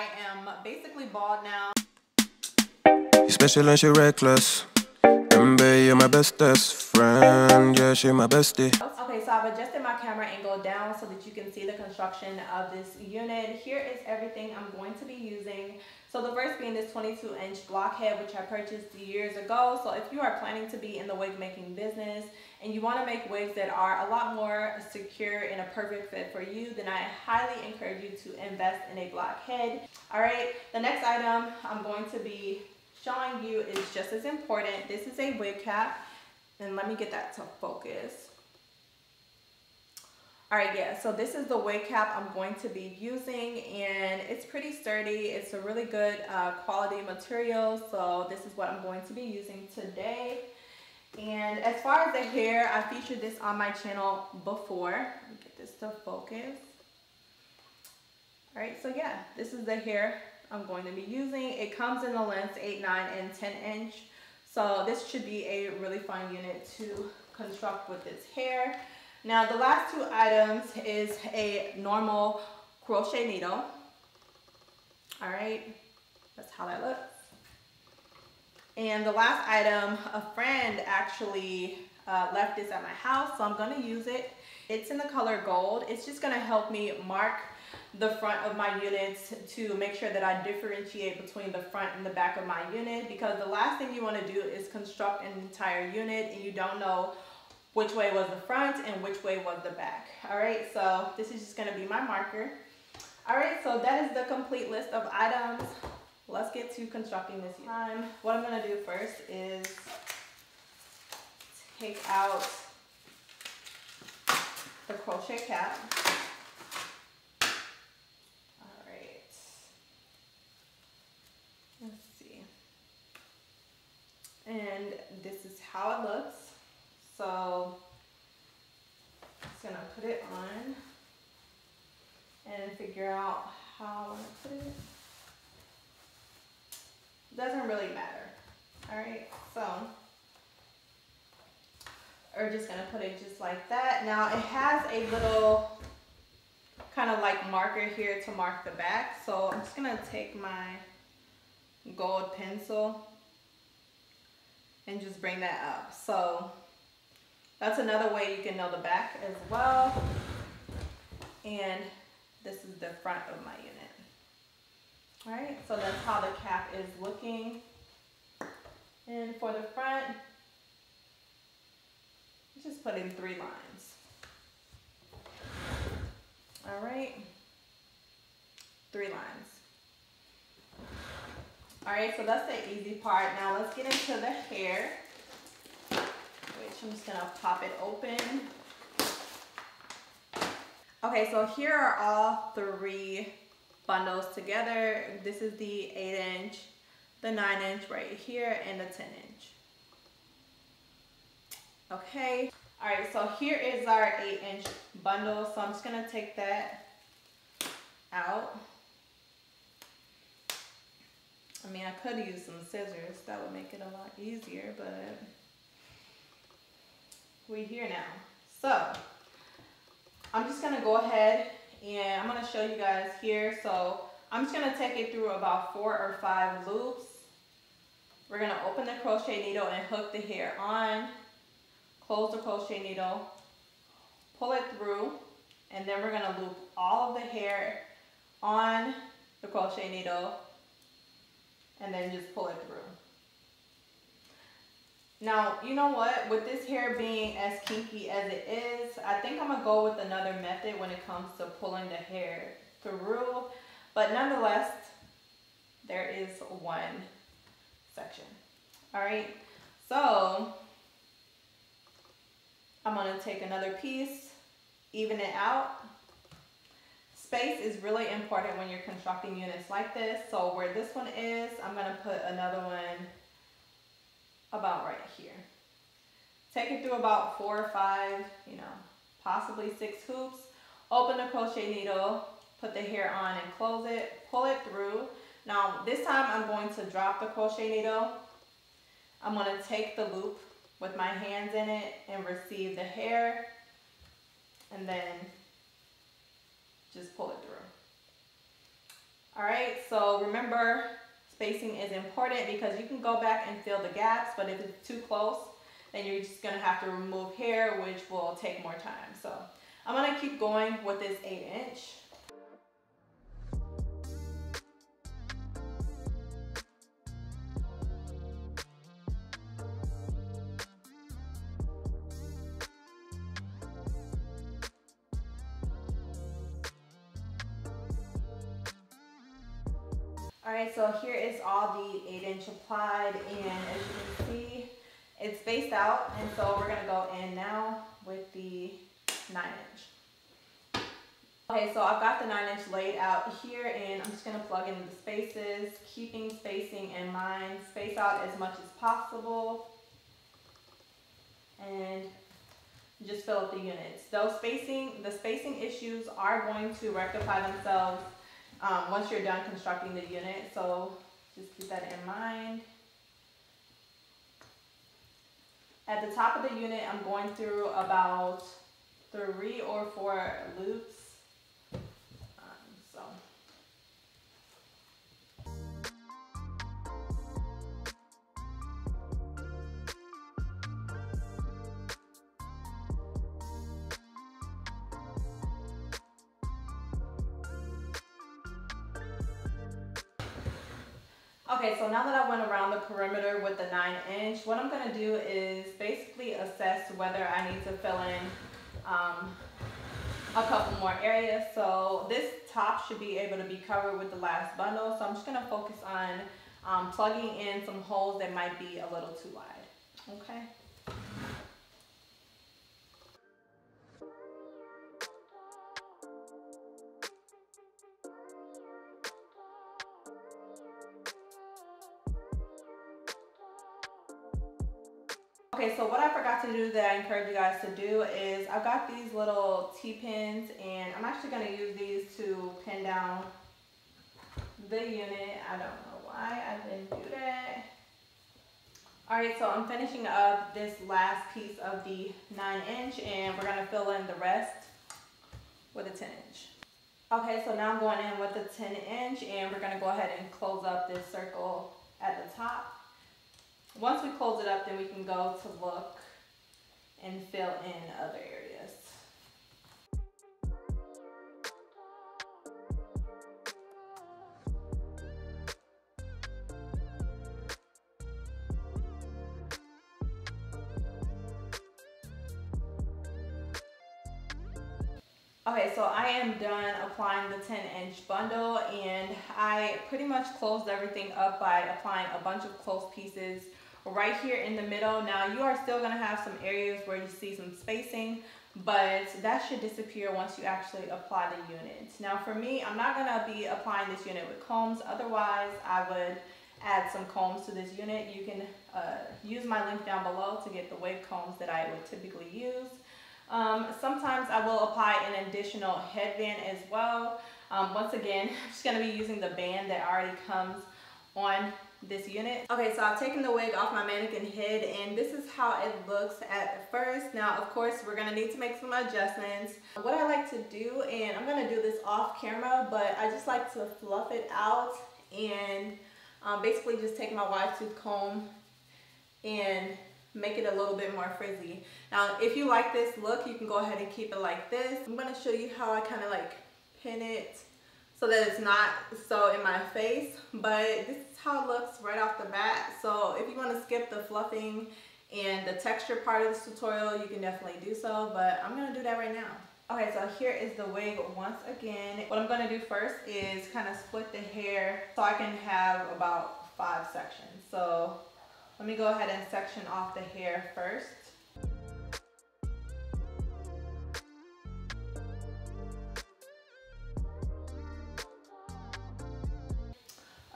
I am basically bald now. You special and she reckless. MB, you're my bestest friend. Yeah, she my bestie. Okay, so I've adjusted my camera angle down so that you can see the construction of this unit. Here is everything I'm going to be using. So the first being this 22 inch blockhead, which I purchased years ago. So if you are planning to be in the wig making business and you want to make wigs that are a lot more secure and a perfect fit for you, then I highly encourage you to invest in a blockhead. All right, the next item I'm going to be showing you is just as important. This is a wig cap and let me get that to focus. All right, yeah, so this is the wig cap I'm going to be using and it's pretty sturdy. It's a really good uh, quality material. So this is what I'm going to be using today. And as far as the hair, I featured this on my channel before. Let me get this to focus. All right, so yeah, this is the hair I'm going to be using. It comes in the lengths 8, 9, and 10 inch. So this should be a really fun unit to construct with this hair. Now the last two items is a normal crochet needle. All right, that's how that looks. And the last item, a friend actually uh, left this at my house, so I'm gonna use it. It's in the color gold. It's just gonna help me mark the front of my units to make sure that I differentiate between the front and the back of my unit because the last thing you wanna do is construct an entire unit and you don't know which way was the front and which way was the back. All right, so this is just gonna be my marker. All right, so that is the complete list of items let's get to constructing this time. What I'm gonna do first is take out the crochet cap. All right, let's see. And this is how it looks. So, just gonna put it on and figure out how I wanna put it doesn't really matter. All right, so we're just gonna put it just like that. Now it has a little kind of like marker here to mark the back. So I'm just gonna take my gold pencil and just bring that up. So that's another way you can know the back as well. And this is the front of my unit. All right, so that's how the cap is looking. And for the front, just put in three lines. All right, three lines. All right, so that's the easy part. Now let's get into the hair, which I'm just gonna pop it open. Okay, so here are all three bundles together. This is the 8 inch, the 9 inch right here, and the 10 inch. Okay, all right, so here is our 8 inch bundle. So I'm just gonna take that out. I mean, I could use some scissors. That would make it a lot easier, but we here now. So I'm just gonna go ahead and I'm to show you guys here. So I'm just to take it through about four or five loops. We're to open the crochet needle and hook the hair on, close the crochet needle, pull it through, and then we're to loop all of the hair on the crochet needle and then just pull it through. Now, you know what? With this hair being as kinky as it is, I think I'm going to go with another method when it comes to pulling the hair through. But nonetheless, there is one section. All right. So, I'm going to take another piece, even it out. Space is really important when you're constructing units like this. So where this one is, I'm going to put another one about right here. Take it through about four or five, you know, possibly six hoops. Open the crochet needle, put the hair on and close it, pull it through. Now this time I'm going to drop the crochet needle. I'm going to take the loop with my hands in it and receive the hair and then just pull it through. All right, so remember spacing is important because you can go back and fill the gaps, but if it's too close, then you're just gonna have to remove hair, which will take more time. So I'm gonna keep going with this eight inch. All right, so here is all the eight inch applied and as you can see, it's spaced out. And so we're gonna go in now with the nine inch. Okay, so I've got the nine inch laid out here and I'm just gonna plug in the spaces, keeping spacing in mind, space out as much as possible. And just fill up the units. Those spacing, the spacing issues are going to rectify themselves um, once you're done constructing the unit. So just keep that in mind. At the top of the unit, I'm going through about three or four loops Okay, so now that I went around the perimeter with the nine inch, what I'm gonna do is basically assess whether I need to fill in um, a couple more areas. So this top should be able to be covered with the last bundle. So I'm just gonna focus on um, plugging in some holes that might be a little too wide, okay? Okay, so what I forgot to do that I encourage you guys to do is I've got these little T-pins and I'm actually going to use these to pin down the unit. I don't know why I didn't do that. Alright, so I'm finishing up this last piece of the 9 inch and we're going to fill in the rest with a 10 inch. Okay, so now I'm going in with the 10 inch and we're going to go ahead and close up this circle at the top. Once we close it up, then we can go to look and fill in other areas. Okay, so I am done applying the 10 inch bundle and I pretty much closed everything up by applying a bunch of close pieces right here in the middle. Now you are still gonna have some areas where you see some spacing, but that should disappear once you actually apply the unit. Now for me, I'm not gonna be applying this unit with combs. Otherwise, I would add some combs to this unit. You can uh, use my link down below to get the wig combs that I would typically use. Um, sometimes I will apply an additional headband as well. Um, once again, I'm just gonna be using the band that already comes on this unit. Okay, so I've taken the wig off my mannequin head and this is how it looks at first. Now, of course, we're gonna need to make some adjustments. What I like to do, and I'm gonna do this off camera, but I just like to fluff it out and um, basically just take my wide tooth comb and make it a little bit more frizzy. Now, if you like this look, you can go ahead and keep it like this. I'm gonna show you how I kind of like pin it so that it's not so in my face, but this is how it looks right off the bat. So if you want to skip the fluffing and the texture part of this tutorial, you can definitely do so, but I'm to do that right now. Okay, so here is the wig once again. What I'm to do first is kind of split the hair so I can have about five sections. So let me go ahead and section off the hair first.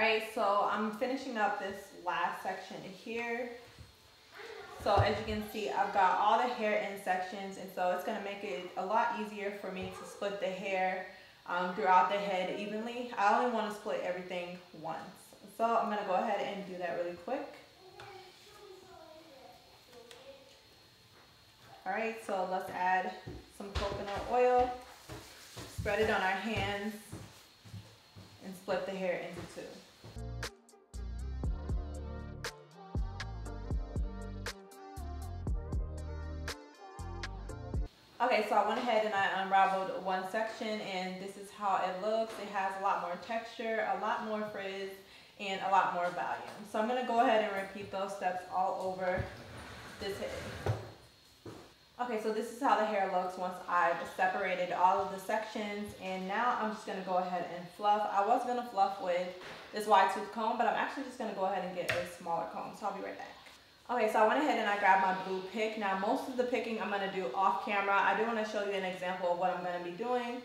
All right, so I'm finishing up this last section here. So as you can see, I've got all the hair in sections and so it's gonna make it a lot easier for me to split the hair um, throughout the head evenly. I only wanna split everything once. So I'm gonna go ahead and do that really quick. All right, so let's add some coconut oil, spread it on our hands, and split split the hair into two. Okay, so I went ahead and I unraveled one section and this is how it looks. It has a lot more texture, a lot more frizz, and a lot more volume. So I'm gonna go ahead and repeat those steps all over this head. Okay, so this is how the hair looks once I've separated all of the sections and now I'm just gonna go ahead and fluff. I was gonna fluff with this wide tooth comb, but I'm actually just gonna go ahead and get a smaller comb, so I'll be right back. Okay, so I went ahead and I grabbed my blue pick. Now most of the picking I'm gonna do off camera. I do wanna show you an example of what I'm gonna be doing.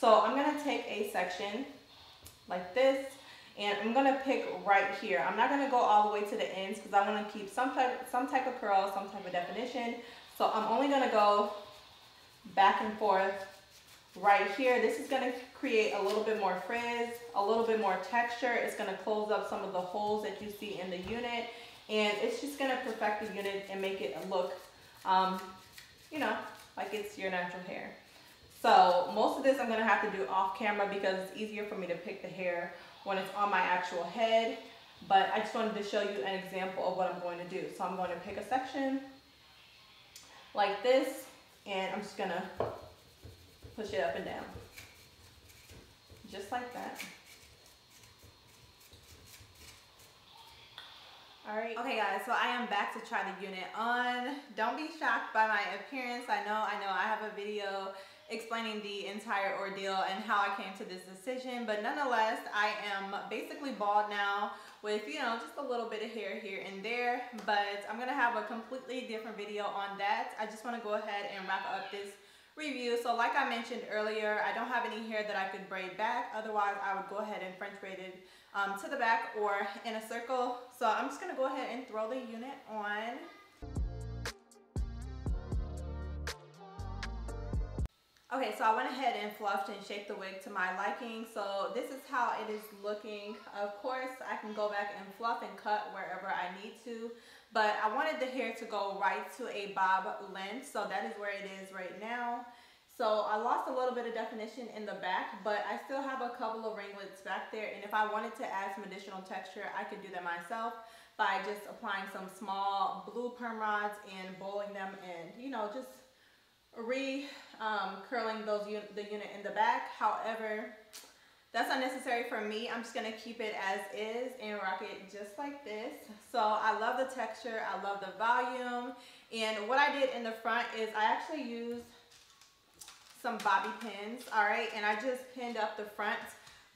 So I'm gonna take a section like this and I'm gonna pick right here. I'm not gonna go all the way to the ends because I wanna keep some type, some type of curl, some type of definition. So I'm only gonna go back and forth right here. This is gonna create a little bit more frizz, a little bit more texture. It's gonna close up some of the holes that you see in the unit. And it's just gonna perfect the unit and make it look, um, you know, like it's your natural hair. So most of this I'm gonna have to do off camera because it's easier for me to pick the hair when it's on my actual head. But I just wanted to show you an example of what I'm going to do. So I'm going to pick a section like this and I'm just gonna push it up and down. Just like that. All right. Okay guys, so I am back to try the unit on. Don't be shocked by my appearance. I know, I know I have a video explaining the entire ordeal and how I came to this decision. But nonetheless, I am basically bald now with, you know, just a little bit of hair here and there. But I'm going to have a completely different video on that. I just want to go ahead and wrap up this review. So like I mentioned earlier, I don't have any hair that I could braid back. Otherwise, I would go ahead and French braid it um, to the back or in a circle. So I'm just to go ahead and throw the unit on. Okay, so I went ahead and fluffed and shaped the wig to my liking. So this is how it is looking. Of course, I can go back and fluff and cut wherever I need to. But I wanted the hair to go right to a bob length. So that is where it is right now. So I lost a little bit of definition in the back, but I still have a couple of ringlets back there. And if I wanted to add some additional texture, I could do that myself by just applying some small blue perm rods and bowling them and, you know, just re um, curling those un the unit in the back. However, that's unnecessary for me. I'm just gonna keep it as is and rock it just like this. So I love the texture, I love the volume. And what I did in the front is I actually used some bobby pins, all right? And I just pinned up the front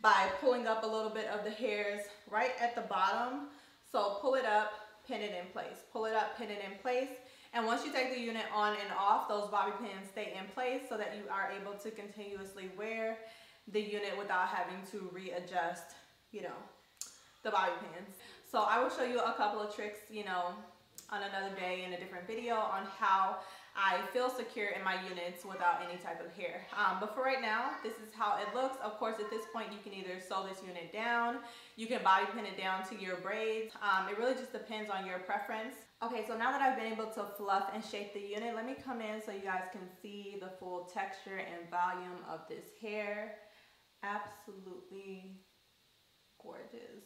by pulling up a little bit of the hairs right at the bottom. So pull it up, pin it in place. Pull it up, pin it in place. And once you take the unit on and off, those bobby pins stay in place so that you are able to continuously wear the unit without having to readjust, you know, the bobby pins. So I will show you a couple of tricks, you know, on another day in a different video on how I feel secure in my units without any type of hair. Um, but for right now, this is how it looks. Of course, at this point, you can either sew this unit down, you can bobby pin it down to your braids. Um, it really just depends on your preference. Okay, so now that I've been able to fluff and shape the unit, let me come in so you guys can see the full texture and volume of this hair. Absolutely gorgeous.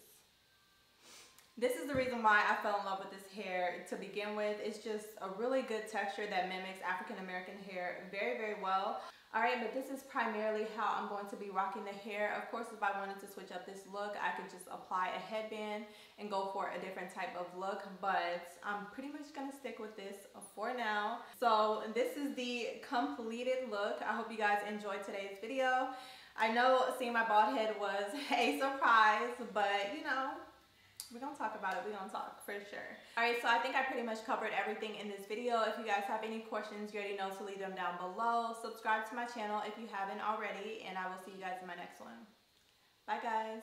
This is the reason why I fell in love with this hair to begin with. It's just a really good texture that mimics African American hair very, very well. All right, but this is primarily how I'm going to be rocking the hair. Of course, if I wanted to switch up this look, I could just apply a headband and go for a different type of look, but I'm pretty much gonna stick with this for now. So this is the completed look. I hope you guys enjoyed today's video. I know seeing my bald head was a surprise, but you know, we're gonna talk about it we're gonna talk for sure. All right so i think i pretty much covered everything in this video. If you guys have any questions you already know to leave them down below. Subscribe to my channel if you haven't already and i will see you guys in my next one. Bye guys